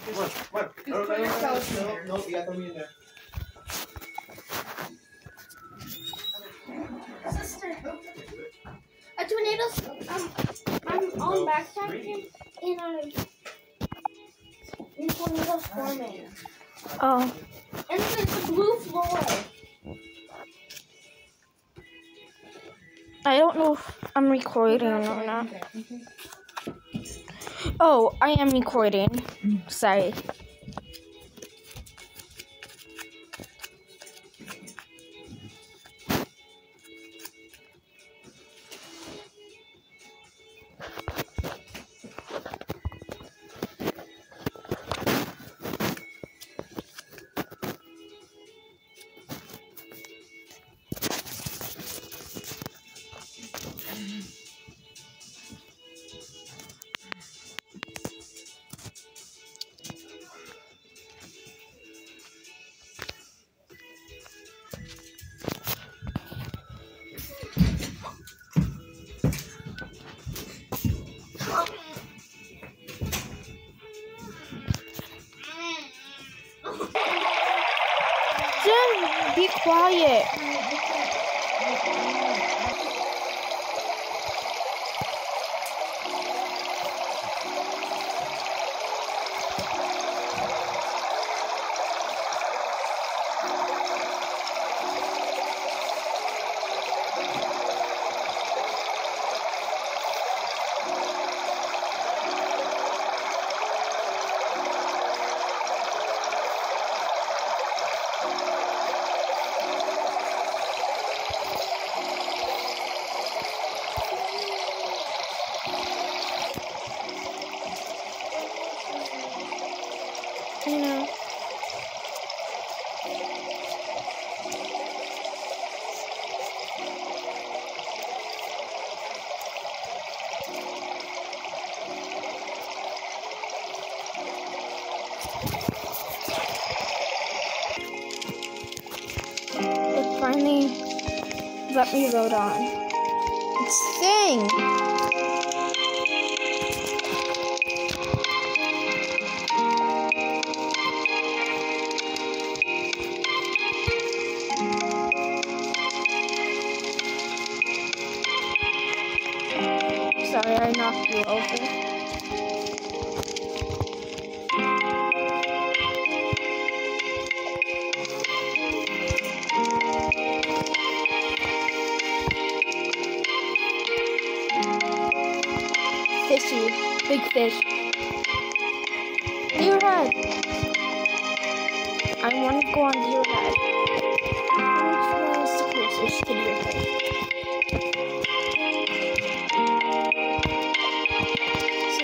On, come on. No, no, put no, yourself no, in no, there. no, you gotta throw me in there. Sister, a tornado's um, I'm on backpacking and um, and tornadoes forming. Oh, And then it's a blue floor. I don't know if I'm recording or not. Oh, I am recording. Sorry. Be quiet. Let me load on. It's. Sorry, I knocked you over. Fishy. Big fish. Deer head. I want to go on deer head. Which one is the closest to deer head?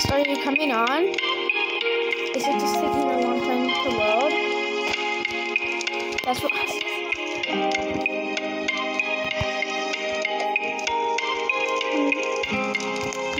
So, are you coming on? Is it just taking a long time to load? That's what.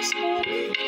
box.